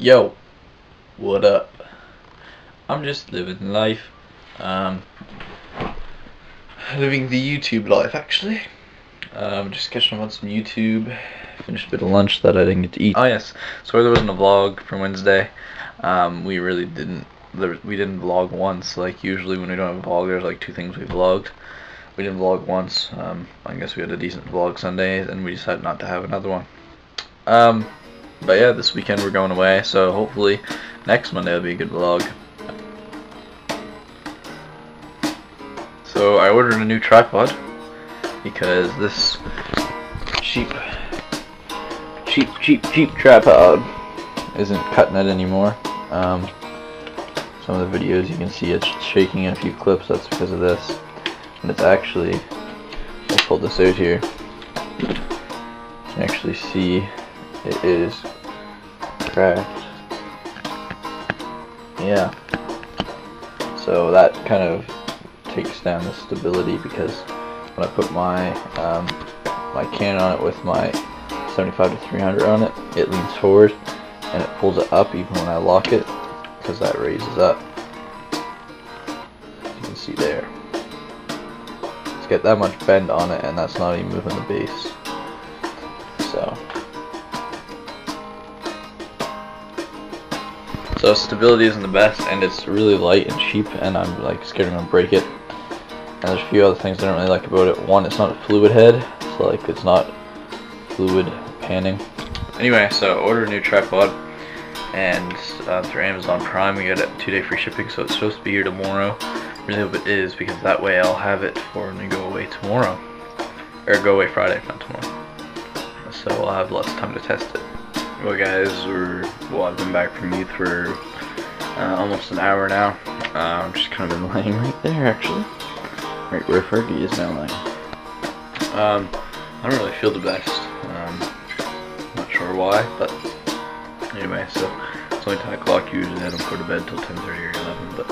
Yo, what up? I'm just living life. Um, living the YouTube life, actually. Um, just catching up on some YouTube. Finished a bit of lunch that I didn't get to eat. Oh yes, sorry there wasn't a vlog for Wednesday. Um, we really didn't. We didn't vlog once. Like usually when we don't have a vlog, there's like two things we vlogged. We didn't vlog once. Um, I guess we had a decent vlog Sunday, and we decided not to have another one. Um, but yeah, this weekend we're going away, so hopefully next Monday will be a good vlog. So I ordered a new tripod because this cheap, cheap, cheap, cheap tripod isn't cutting it anymore. Um, some of the videos you can see it's shaking in a few clips. That's because of this, and it's actually. I'll pull this out here. You can actually see it is cracked. Yeah. So that kind of takes down the stability because when I put my um, my Canon on it with my 75 to 300 on it, it leans forward and it pulls it up even when I lock it because that raises up. You can see there. It's got that much bend on it and that's not even moving the base. So So stability isn't the best, and it's really light and cheap, and I'm like scared I'm gonna break it. And there's a few other things I don't really like about it. One, it's not a fluid head, so like it's not fluid panning. Anyway, so I ordered a new tripod, and uh, through Amazon Prime we got a two-day free shipping, so it's supposed to be here tomorrow. Really hope it is, because that way I'll have it for when we go away tomorrow. Or go away Friday, not tomorrow. So I'll have lots of time to test it. Well guys, we're, well I've been back from youth for uh, almost an hour now. Uh, I'm just kind of been laying right there actually. Right where Fergie is now laying. Um, I don't really feel the best. Um, not sure why, but anyway, so it's only 10 o'clock usually. I don't go to bed till 10.30 or 11, but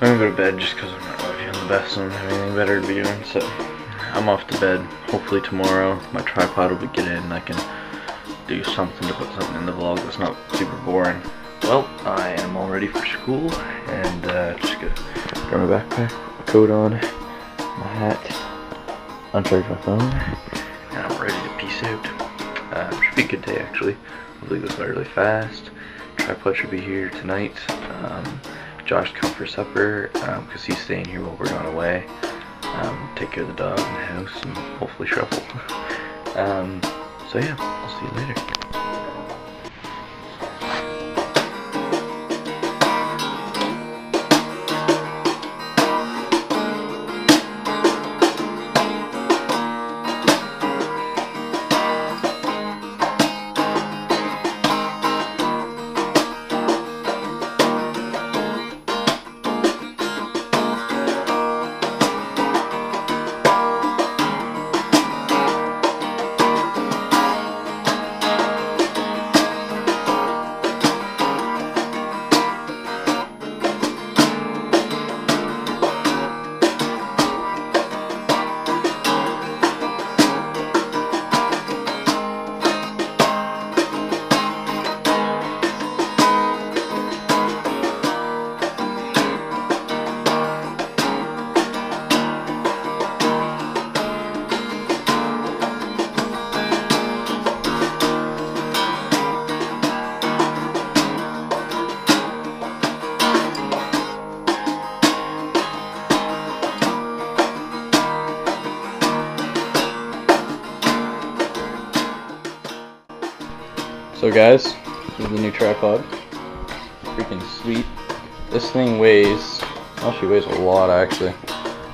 I'm gonna go to bed just because I'm not really feeling the best and I don't have anything better to be doing, so I'm off to bed. Hopefully tomorrow my tripod will be get in and I can do something to put something in the vlog that's not super boring. Well, I am all ready for school, and uh, just gonna grab my backpack, my coat on, my hat, uncharge my phone, and I'm ready to peace out. Uh, should be a good day actually. Hopefully goes by really fast. Tripod should be here tonight. Um, Josh come for supper because um, he's staying here while we're gone away. Um, take care of the dog and the house and hopefully shuffle. um, so yeah, I'll see you later. So guys, this is the new tripod. Freaking sweet. This thing weighs, actually weighs a lot actually.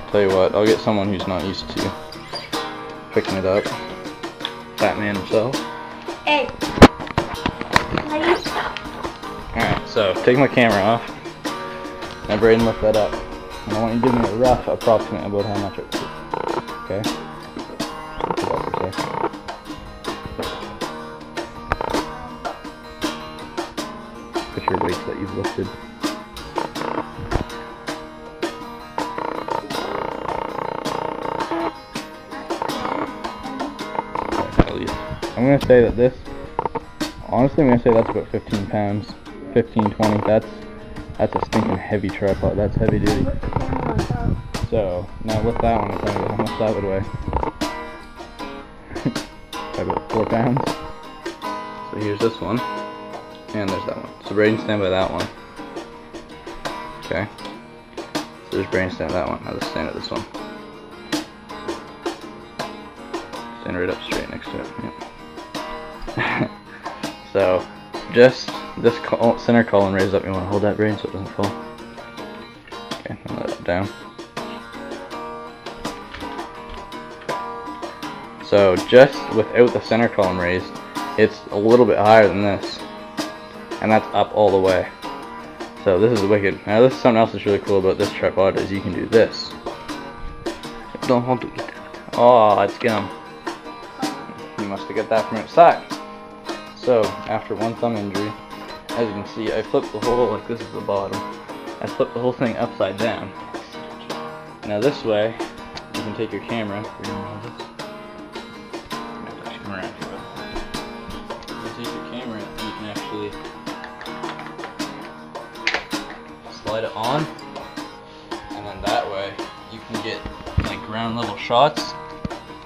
Tell you what, I'll get someone who's not used to picking it up. Batman himself. Hey. Alright, so take my camera off. Now Braden lift that up. And I want you to give me a rough approximate about how much it weighs. Okay. Put your weights that you've lifted. I'm gonna say that this Honestly, I'm gonna say that's about 15 pounds, 15, 20. That's that's a stinking heavy tripod. That's heavy duty. So now with that one, me how much that would weigh. about four pounds. So here's this one, and there's that one. So Braden stand by that one. Okay. So there's by that one. Now let's stand at this one. Stand right up straight next to it. Yep. so just this col oh, center column raised up. You want to hold that brain so it doesn't fall. Okay, and let it down. So just without the center column raised, it's a little bit higher than this. And that's up all the way. So this is wicked. Now this is something else that's really cool about this tripod is you can do this. Don't hold it. Oh, it's gum. You must have got that from outside. So after one thumb injury, as you can see, I flipped the whole, like this is the bottom. I flipped the whole thing upside down. Now this way, you can take your camera, slide it on. And then that way you can get like ground level shots.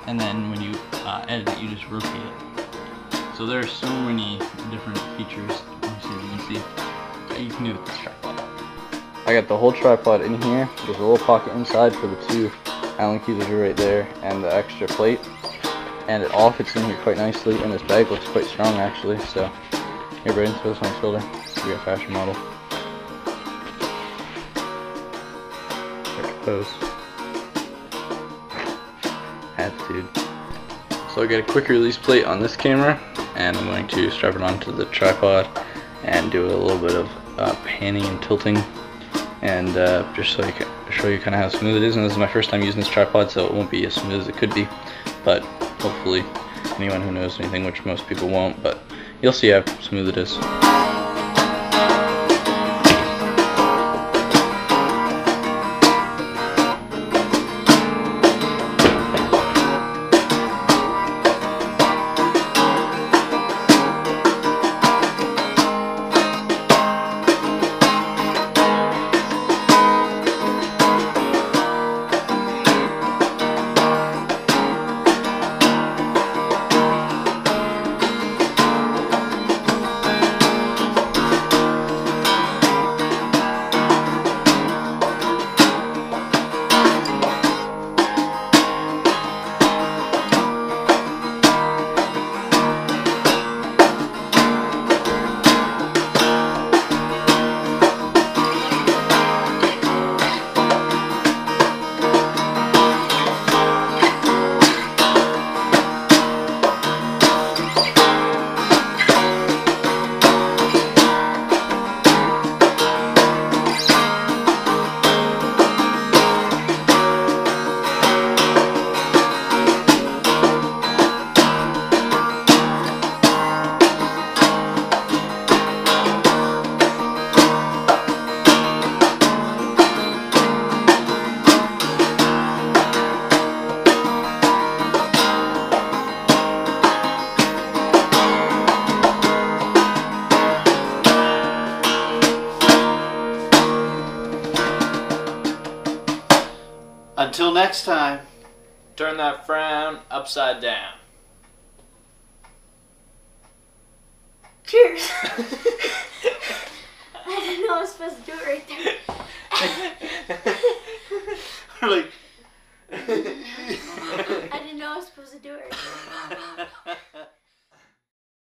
And then when you uh, edit it you just rotate it. So there are so many different features you can see you can do with this tripod. I got the whole tripod in here. There's a little pocket inside for the two Allen keys that are right there and the extra plate. And it all fits in here quite nicely. And this bag looks quite strong actually. So here Braden throw this on shoulder. Be a fashion model pose. Attitude. So I got a quick release plate on this camera and I'm going to strap it onto the tripod and do a little bit of uh, panning and tilting and uh, just so you can show you kind of how smooth it is and this is my first time using this tripod so it won't be as smooth as it could be but hopefully anyone who knows anything which most people won't but you'll see how smooth it is. time. Turn that frown upside down. Cheers. I didn't know I was supposed to do it right there. Like. I didn't know I was supposed to do it right there.